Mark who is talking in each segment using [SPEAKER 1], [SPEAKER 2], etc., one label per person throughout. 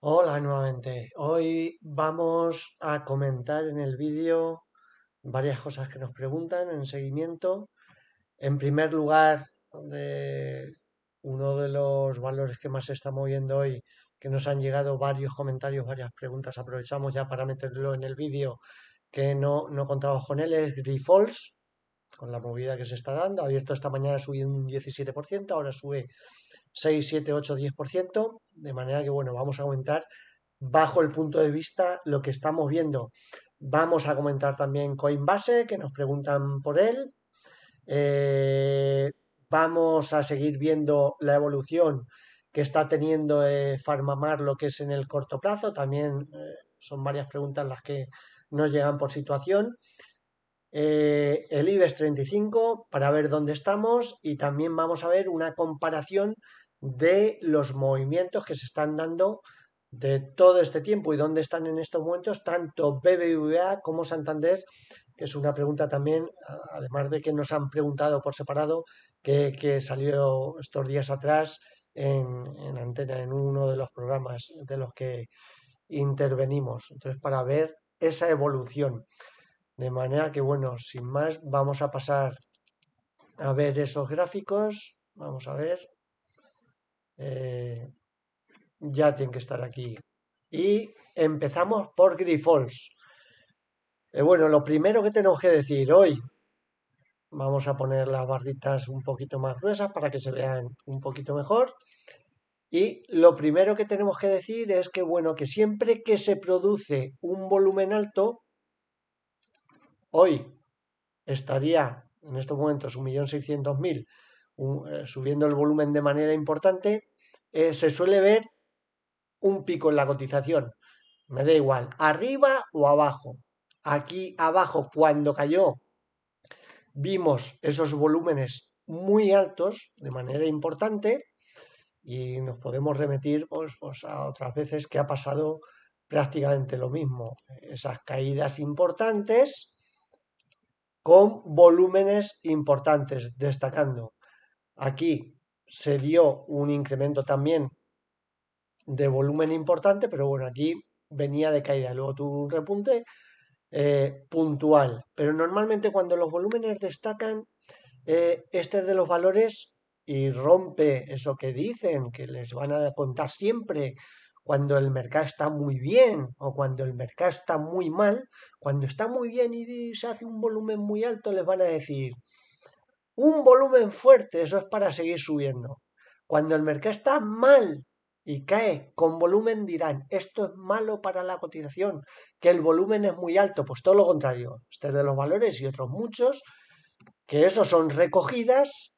[SPEAKER 1] Hola nuevamente. Hoy vamos a comentar en el vídeo varias cosas que nos preguntan en seguimiento. En primer lugar, de uno de los valores que más se está moviendo hoy, que nos han llegado varios comentarios, varias preguntas, aprovechamos ya para meterlo en el vídeo, que no, no contábamos con él, es Grifols, con la movida que se está dando. Abierto esta mañana subió un 17%, ahora sube 6, 7, 8, 10%, de manera que, bueno, vamos a aumentar bajo el punto de vista lo que estamos viendo. Vamos a comentar también Coinbase, que nos preguntan por él. Eh, vamos a seguir viendo la evolución que está teniendo eh, Farmamar, lo que es en el corto plazo. También eh, son varias preguntas las que nos llegan por situación. Eh, el IBEX 35 para ver dónde estamos y también vamos a ver una comparación de los movimientos que se están dando de todo este tiempo y dónde están en estos momentos tanto BBVA como Santander, que es una pregunta también, además de que nos han preguntado por separado, que, salió estos días atrás en, en, antena, en uno de los programas de los que intervenimos. Entonces, para ver esa evolución. De manera que, bueno, sin más, vamos a pasar a ver esos gráficos. Vamos a ver. Eh, ya tienen que estar aquí. Y empezamos por Grifols. Eh, bueno, lo primero que tenemos que decir hoy, vamos a poner las barritas un poquito más gruesas para que se vean un poquito mejor. Y lo primero que tenemos que decir es que, bueno, que siempre que se produce un volumen alto, hoy estaría en estos momentos 1.600.000 eh, subiendo el volumen de manera importante, eh, se suele ver un pico en la cotización. Me da igual, arriba o abajo. Aquí abajo, cuando cayó, vimos esos volúmenes muy altos de manera importante y nos podemos remitir pues, pues, a otras veces que ha pasado prácticamente lo mismo. Esas caídas importantes con volúmenes importantes, destacando. Aquí se dio un incremento también de volumen importante, pero bueno, aquí venía de caída. Luego tuvo un repunte eh, puntual. Pero normalmente cuando los volúmenes destacan, eh, este es de los valores y rompe eso que dicen, que les van a contar siempre cuando el mercado está muy bien o cuando el mercado está muy mal, cuando está muy bien y se hace un volumen muy alto, les van a decir, un volumen fuerte, eso es para seguir subiendo. Cuando el mercado está mal y cae con volumen dirán, esto es malo para la cotización, que el volumen es muy alto, pues todo lo contrario, este es de los valores y otros muchos, que esos son recogidas,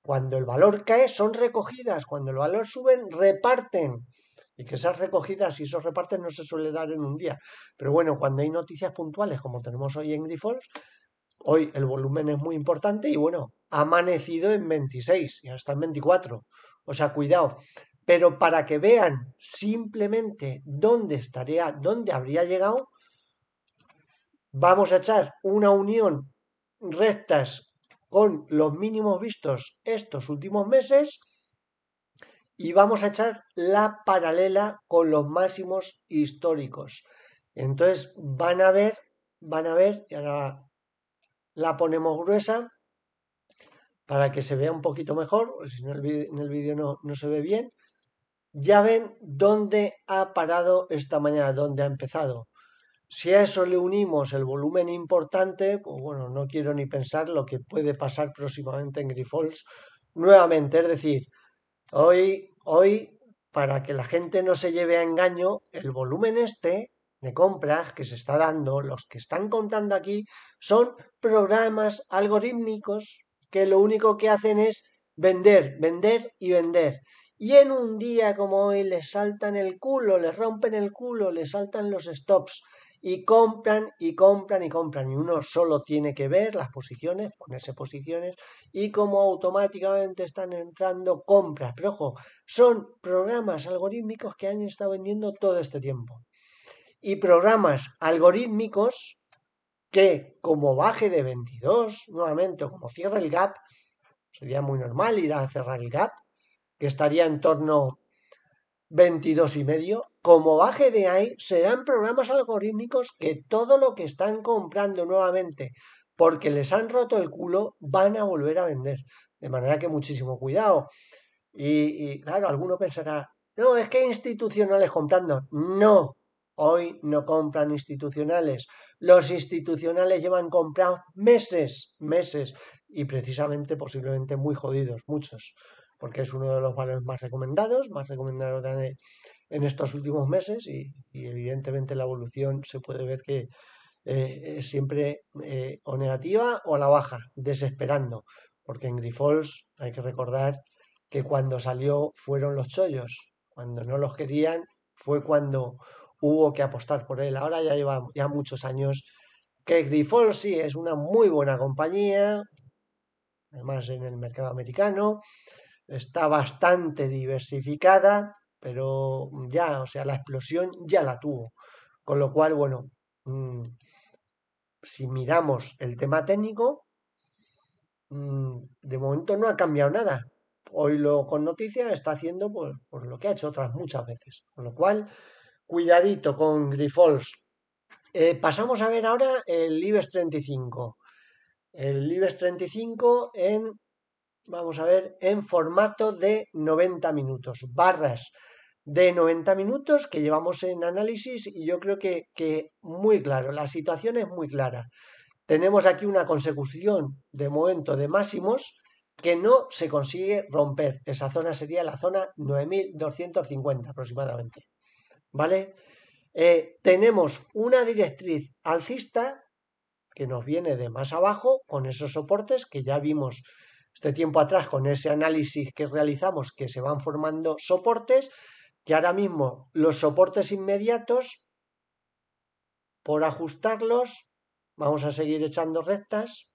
[SPEAKER 1] cuando el valor cae son recogidas, cuando el valor sube reparten, y que esas recogidas y esos reparten no se suele dar en un día. Pero bueno, cuando hay noticias puntuales, como tenemos hoy en Grifols, hoy el volumen es muy importante y bueno, ha amanecido en 26 y está en 24. O sea, cuidado, pero para que vean simplemente dónde estaría, dónde habría llegado, vamos a echar una unión rectas con los mínimos vistos estos últimos meses y vamos a echar la paralela con los máximos históricos. Entonces van a ver, van a ver, y ahora la ponemos gruesa para que se vea un poquito mejor, si no en el vídeo no, no se ve bien. Ya ven dónde ha parado esta mañana, dónde ha empezado. Si a eso le unimos el volumen importante, pues bueno, no quiero ni pensar lo que puede pasar próximamente en Grifols nuevamente. Es decir, hoy, hoy, para que la gente no se lleve a engaño, el volumen este de compras que se está dando, los que están contando aquí, son programas algorítmicos que lo único que hacen es vender, vender y vender. Y en un día como hoy les saltan el culo, les rompen el culo, les saltan los stops y compran y compran y compran. Y uno solo tiene que ver las posiciones, ponerse posiciones y como automáticamente están entrando compras. Pero ojo, son programas algorítmicos que han estado vendiendo todo este tiempo. Y programas algorítmicos que como baje de 22 nuevamente, como cierra el gap, sería muy normal ir a cerrar el gap, que estaría en torno 22 y medio, como baje de ahí, serán programas algorítmicos que todo lo que están comprando nuevamente porque les han roto el culo, van a volver a vender. De manera que muchísimo cuidado. Y, claro, alguno pensará, no, es que institucionales comprando. No, hoy no compran institucionales. Los institucionales llevan comprados meses, meses, y precisamente posiblemente muy jodidos, muchos porque es uno de los valores más recomendados, más recomendados en estos últimos meses y, evidentemente la evolución se puede ver que eh, es siempre eh, o negativa o a la baja, desesperando, porque en Grifols hay que recordar que cuando salió fueron los chollos, cuando no los querían fue cuando hubo que apostar por él. Ahora ya lleva ya muchos años que Grifols sí es una muy buena compañía, además en el mercado americano, está bastante diversificada, pero ya, o sea, la explosión ya la tuvo. Con lo cual, bueno, mm, si miramos el tema técnico, mm, de momento no ha cambiado nada. Hoy lo con noticias está haciendo por, por, lo que ha hecho otras muchas veces. Con lo cual, cuidadito con Grifols. Eh, pasamos a ver ahora el IBEX 35. El IBEX 35 en vamos a ver, en formato de 90 minutos, barras de 90 minutos que llevamos en análisis y yo creo que, que muy claro, la situación es muy clara. Tenemos aquí una consecución de momento de máximos que no se consigue romper. Esa zona sería la zona 9250 aproximadamente. ¿Vale? Eh, tenemos una directriz alcista que nos viene de más abajo con esos soportes que ya vimos este tiempo atrás con ese análisis que realizamos que se van formando soportes, que ahora mismo los soportes inmediatos, por ajustarlos, vamos a seguir echando rectas,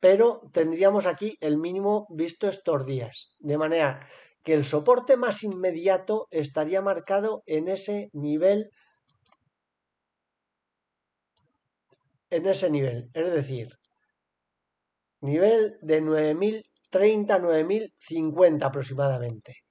[SPEAKER 1] pero tendríamos aquí el mínimo visto estos días, de manera que el soporte más inmediato estaría marcado en ese nivel en ese nivel, es decir, nivel de 9030, 9050 aproximadamente.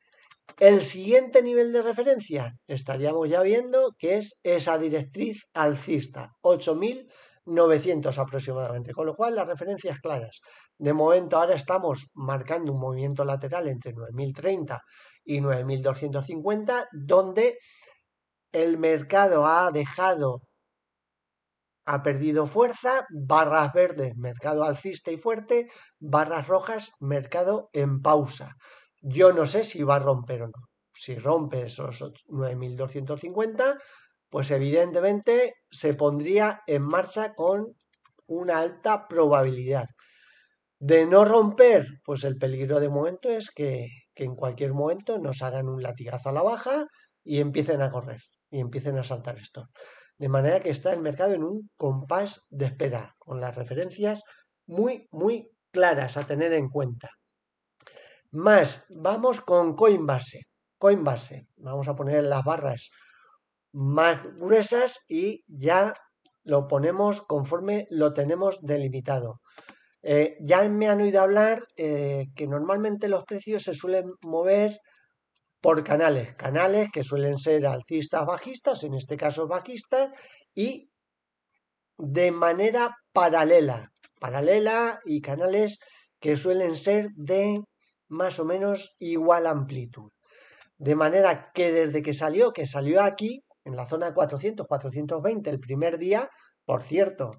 [SPEAKER 1] El siguiente nivel de referencia estaríamos ya viendo que es esa directriz alcista, 8900 aproximadamente, con lo cual las referencias claras. De momento ahora estamos marcando un movimiento lateral entre 9030 y 9250, donde el mercado ha dejado ha perdido fuerza, barras verdes, mercado alcista y fuerte, barras rojas, mercado en pausa. Yo no sé si va a romper o no. Si rompe esos 9.250, pues evidentemente se pondría en marcha con una alta probabilidad. De no romper, pues el peligro de momento es que, en cualquier momento nos hagan un latigazo a la baja y empiecen a correr y empiecen a saltar esto de manera que está el mercado en un compás de espera, con las referencias muy, muy claras a tener en cuenta. Más, vamos con Coinbase. Coinbase, vamos a poner las barras más gruesas y ya lo ponemos conforme lo tenemos delimitado. Eh, ya me han oído hablar eh, que normalmente los precios se suelen mover por canales, canales que suelen ser alcistas, bajistas, en este caso bajistas, y de manera paralela, paralela y canales que suelen ser de más o menos igual amplitud. De manera que desde que salió, que salió aquí, en la zona 400, 420, el primer día, por cierto,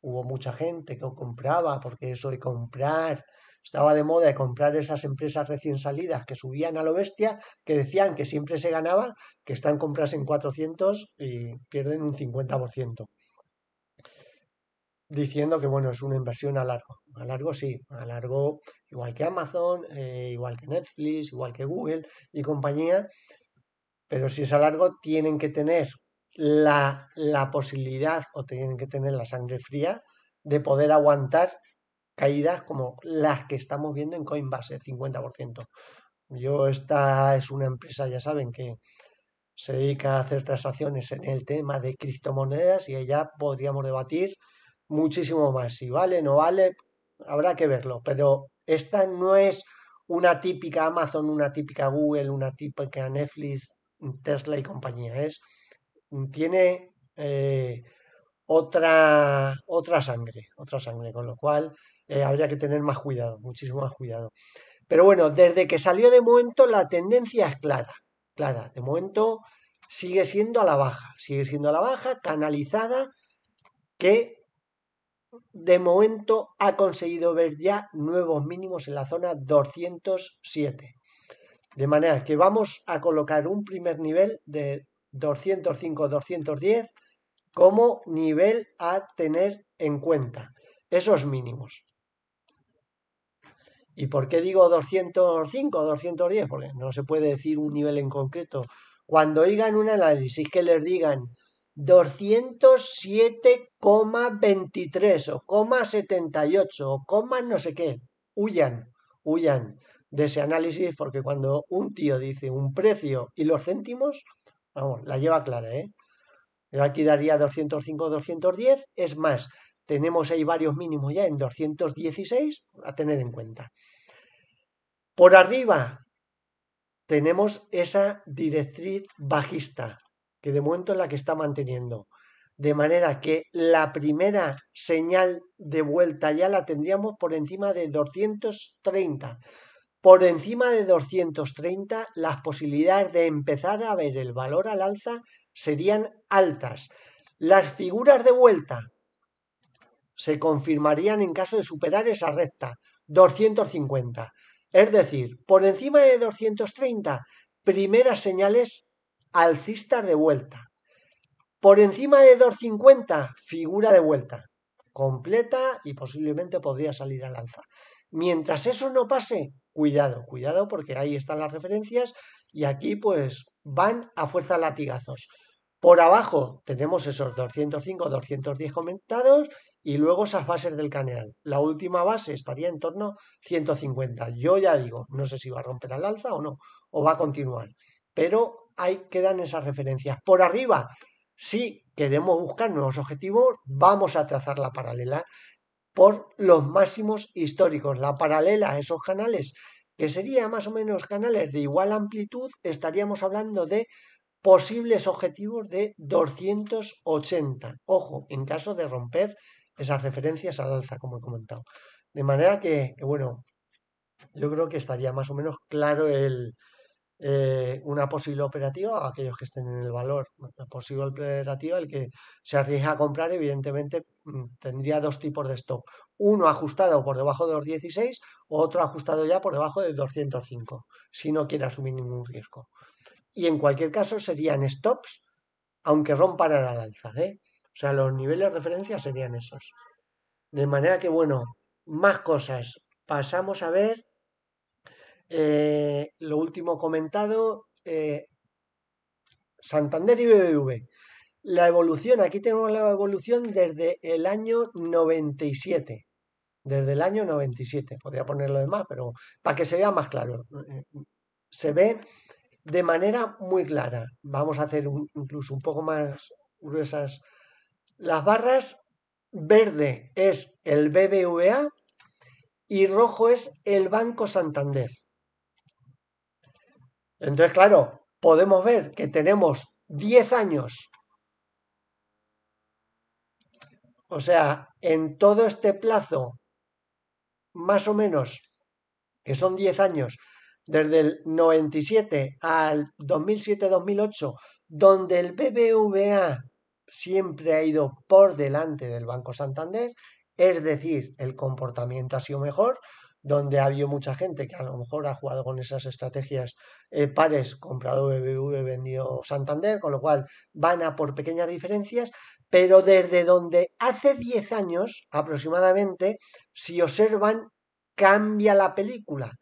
[SPEAKER 1] hubo mucha gente que compraba, porque eso de comprar estaba de moda de comprar esas empresas recién salidas que subían a lo bestia, que decían que siempre se ganaba, que están compras en 400 y pierden un 50%. Diciendo que bueno, es una inversión a largo. A largo sí, a largo igual que Amazon, eh, igual que Netflix, igual que Google y compañía. Pero si es a largo, tienen que tener la, la posibilidad o tienen que tener la sangre fría de poder aguantar caídas como las que estamos viendo en Coinbase, 50%. Yo, esta es una empresa, ya saben, que se dedica a hacer transacciones en el tema de criptomonedas y allá podríamos debatir muchísimo más. Si vale, no vale, habrá que verlo. Pero esta no es una típica Amazon, una típica Google, una típica Netflix, Tesla y compañía. Es, tiene eh, otra, otra sangre, otra sangre, con lo cual eh, habría que tener más cuidado, muchísimo más cuidado. Pero bueno, desde que salió de momento la tendencia es clara, clara. De momento sigue siendo a la baja, sigue siendo a la baja, canalizada, que de momento ha conseguido ver ya nuevos mínimos en la zona 207. De manera que vamos a colocar un primer nivel de 205-210 como nivel a tener en cuenta. Esos mínimos. ¿Y por qué digo 205 o 210? Porque no se puede decir un nivel en concreto. Cuando oigan un análisis que les digan 207,23 o 78 o coma no sé qué, huyan, huyan de ese análisis porque cuando un tío dice un precio y los céntimos, vamos, la lleva clara, ¿eh? Aquí daría 205, 210, es más, tenemos ahí varios mínimos ya en 216 a tener en cuenta. Por arriba tenemos esa directriz bajista, que de momento es la que está manteniendo. De manera que la primera señal de vuelta ya la tendríamos por encima de 230. Por encima de 230 las posibilidades de empezar a ver el valor al alza serían altas. Las figuras de vuelta se confirmarían en caso de superar esa recta, 250. Es decir, por encima de 230, primeras señales alcistas de vuelta. Por encima de 250, figura de vuelta, completa y posiblemente podría salir al alza. Mientras eso no pase, cuidado, cuidado porque ahí están las referencias y aquí pues van a fuerza latigazos. Por abajo tenemos esos 205, 210 comentados y luego esas bases del canal. La última base estaría en torno a 150. Yo ya digo, no sé si va a romper al alza o no, o va a continuar. Pero ahí quedan esas referencias. Por arriba, si queremos buscar nuevos objetivos, vamos a trazar la paralela por los máximos históricos. La paralela a esos canales, que serían más o menos canales de igual amplitud, estaríamos hablando de posibles objetivos de 280. Ojo, en caso de romper esas referencias al alza, como he comentado. De manera que, bueno, yo creo que estaría más o menos claro el, eh, una posible operativa a aquellos que estén en el valor. Una posible operativa, el que se arriesga a comprar, evidentemente mm, tendría dos tipos de stop. Uno ajustado por debajo de los 16 o otro ajustado ya por debajo de 205, si no quiere asumir ningún riesgo y en cualquier caso serían stops, aunque rompan la alza. ¿eh? O sea, los niveles de referencia serían esos. De manera que, bueno, más cosas. Pasamos a ver eh, lo último comentado. Eh, Santander y BBV. La evolución, aquí tenemos la evolución desde el año 97. Desde el año 97. Podría ponerlo de más, pero para que se vea más claro. Eh, se ve de manera muy clara. Vamos a hacer incluso un poco más gruesas las barras. Verde es el BBVA y rojo es el Banco Santander. Entonces, claro, podemos ver que tenemos 10 años. O sea, en todo este plazo, más o menos, que son 10 años, desde el 97 al 2007-2008, donde el BBVA siempre ha ido por delante del Banco Santander, es decir, el comportamiento ha sido mejor, donde ha habido mucha gente que a lo mejor ha jugado con esas estrategias eh, pares, comprado BBV, vendido Santander, con lo cual van a por pequeñas diferencias, pero desde donde hace 10 años aproximadamente, si observan, cambia la película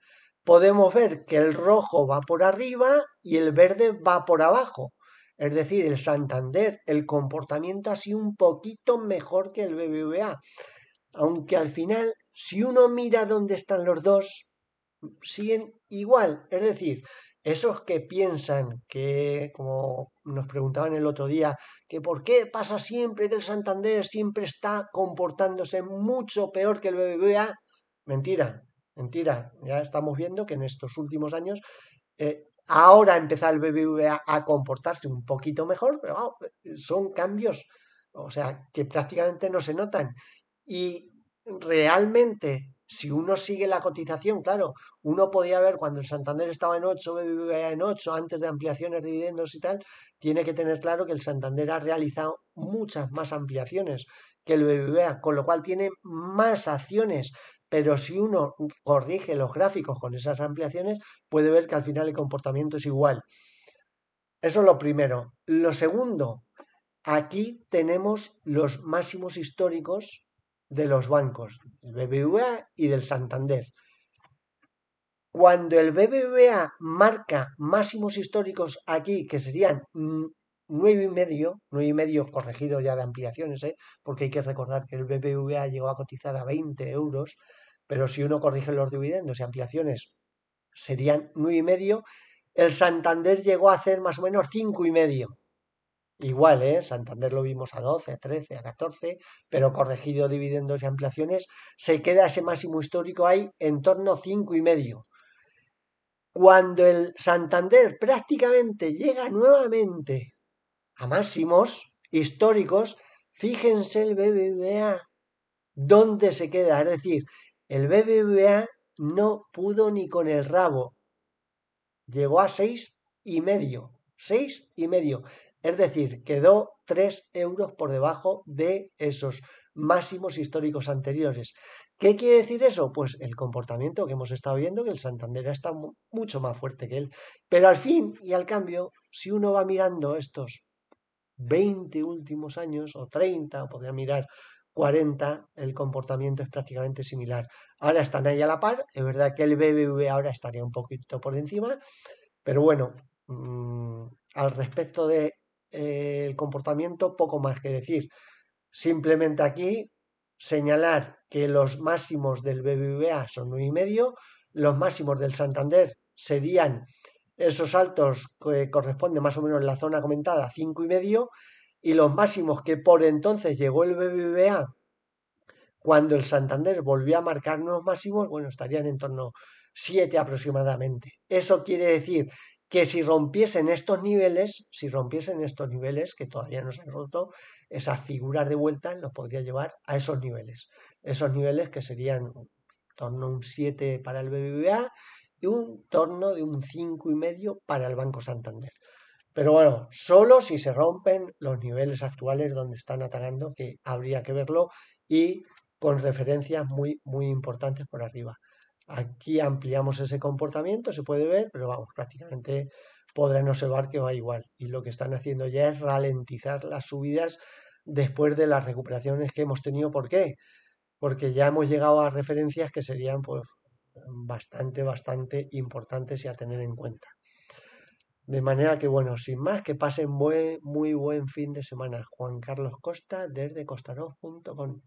[SPEAKER 1] podemos ver que el rojo va por arriba y el verde va por abajo. Es decir, el Santander, el comportamiento ha sido un poquito mejor que el BBVA. Aunque al final, si uno mira dónde están los dos, siguen igual. Es decir, esos que piensan que, como nos preguntaban el otro día, que por qué pasa siempre que el Santander siempre está comportándose mucho peor que el BBVA, mentira Mentira, ya estamos viendo que en estos últimos años eh, ahora empieza el BBVA a comportarse un poquito mejor, pero son cambios, o sea, que prácticamente no se notan. Y realmente si uno sigue la cotización, claro, uno podía ver cuando el Santander estaba en 8, BBVA en 8, antes de ampliaciones, dividendos y tal, tiene que tener claro que el Santander ha realizado muchas más ampliaciones que el BBVA, con lo cual tiene más acciones. Pero si uno corrige los gráficos con esas ampliaciones, puede ver que al final el comportamiento es igual. Eso es lo primero. Lo segundo, aquí tenemos los máximos históricos de los bancos, el BBVA y del Santander. Cuando el BBVA marca máximos históricos aquí, que serían nueve y medio, nueve y medio corregido ya de ampliaciones, ¿eh? porque hay que recordar que el BBVA llegó a cotizar a 20 euros, pero si uno corrige los dividendos y ampliaciones serían nueve y medio, el Santander llegó a hacer más o menos cinco y medio. Igual, ¿eh? Santander lo vimos a 12, 13, a 14, pero corregido dividendos y ampliaciones, se queda ese máximo histórico ahí en torno a 5 y medio. Cuando el Santander prácticamente llega nuevamente a máximos históricos, fíjense el BBVA dónde se queda. Es decir, el BBVA no pudo ni con el rabo. Llegó a seis y medio. Seis y medio. Es decir, quedó 3 euros por debajo de esos máximos históricos anteriores. ¿Qué quiere decir eso? Pues el comportamiento que hemos estado viendo, que el Santander está mucho más fuerte que él. Pero al fin y al cambio, si uno va mirando estos 20 últimos años, o 30, o podría mirar 40, el comportamiento es prácticamente similar. Ahora están ahí a la par, es verdad que el BBV ahora estaría un poquito por encima, pero bueno, mm, al respecto de el comportamiento, poco más que decir. Simplemente aquí señalar que los máximos del BBVA son 9,5, los máximos del Santander serían esos altos que corresponden más o menos en la zona comentada, 5,5, y los máximos que por entonces llegó el BBVA cuando el Santander volvió a marcar nuevos máximos, bueno, estarían en torno a 7 aproximadamente. Eso quiere decir que si rompiesen estos niveles, si rompiesen estos niveles, que todavía no se han roto, esas figuras de vuelta los podría llevar a esos niveles. Esos niveles que serían en torno a un 7 para el BBVA y un torno de un 5,5 para el Banco Santander. Pero bueno, solo si se rompen los niveles actuales donde están atacando, que habría que verlo, y con referencias muy, muy importantes por arriba. Aquí ampliamos ese comportamiento, se puede ver, pero vamos, prácticamente podrán observar que va igual. Y lo que están haciendo ya es ralentizar las subidas después de las recuperaciones que hemos tenido. ¿Por qué? Porque ya hemos llegado a referencias que serían pues bastante, bastante importantes y a tener en cuenta. De manera que, bueno, sin más, que pasen muy buen fin de semana. Juan Carlos Costa desde costaroz.com.